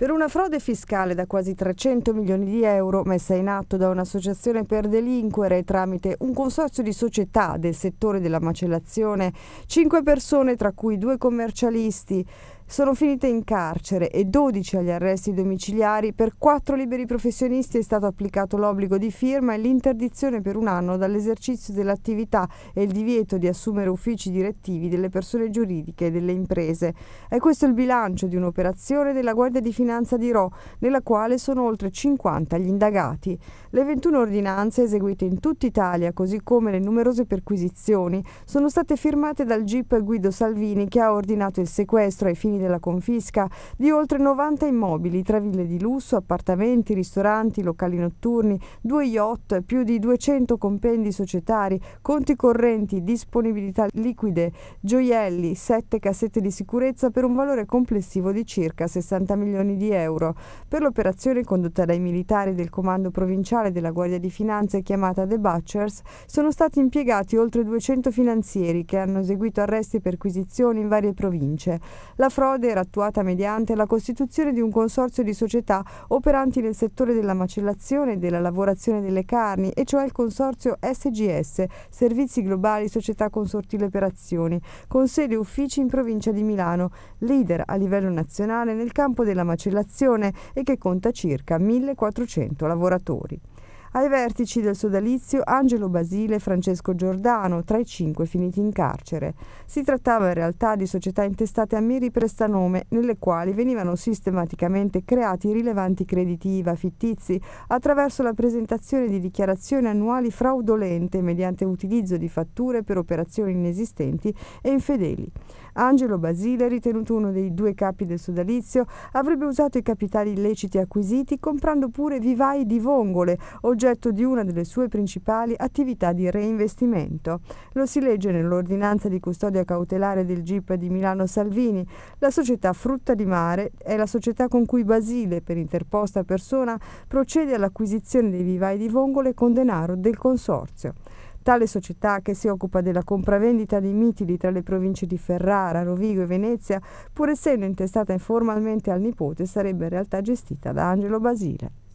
Per una frode fiscale da quasi 300 milioni di euro messa in atto da un'associazione per delinquere tramite un consorzio di società del settore della macellazione, cinque persone, tra cui due commercialisti, sono finite in carcere e 12 agli arresti domiciliari. Per quattro liberi professionisti è stato applicato l'obbligo di firma e l'interdizione per un anno dall'esercizio dell'attività e il divieto di assumere uffici direttivi delle persone giuridiche e delle imprese. È questo il bilancio di un'operazione della Guardia di Finanza di Ro, nella quale sono oltre 50 gli indagati. Le 21 ordinanze eseguite in tutta Italia, così come le numerose perquisizioni, sono state firmate dal GIP Guido Salvini che ha ordinato il sequestro ai fini della confisca di oltre 90 immobili tra ville di lusso, appartamenti, ristoranti, locali notturni, due yacht, più di 200 compendi societari, conti correnti, disponibilità liquide, gioielli, sette cassette di sicurezza per un valore complessivo di circa 60 milioni di euro. Per l'operazione condotta dai militari del comando provinciale della Guardia di Finanza chiamata The Butchers sono stati impiegati oltre 200 finanzieri che hanno eseguito arresti e perquisizioni in varie province. La frode frode era attuata mediante la costituzione di un consorzio di società operanti nel settore della macellazione e della lavorazione delle carni, e cioè il consorzio SGS, Servizi Globali Società Consortile Operazioni, con sede e uffici in provincia di Milano, leader a livello nazionale nel campo della macellazione e che conta circa 1400 lavoratori. Ai vertici del sodalizio Angelo Basile e Francesco Giordano, tra i cinque finiti in carcere. Si trattava in realtà di società intestate a miri prestanome, nelle quali venivano sistematicamente creati rilevanti crediti IVA fittizi attraverso la presentazione di dichiarazioni annuali fraudolente mediante utilizzo di fatture per operazioni inesistenti e infedeli. Angelo Basile, ritenuto uno dei due capi del sodalizio, avrebbe usato i capitali illeciti acquisiti comprando pure vivai di vongole, oggetto di una delle sue principali attività di reinvestimento. Lo si legge nell'ordinanza di custodia cautelare del GIP di Milano Salvini. La società Frutta di Mare è la società con cui Basile, per interposta persona, procede all'acquisizione dei vivai di vongole con denaro del consorzio. Tale società, che si occupa della compravendita dei mitili tra le province di Ferrara, Rovigo e Venezia, pur essendo intestata informalmente al nipote, sarebbe in realtà gestita da Angelo Basile.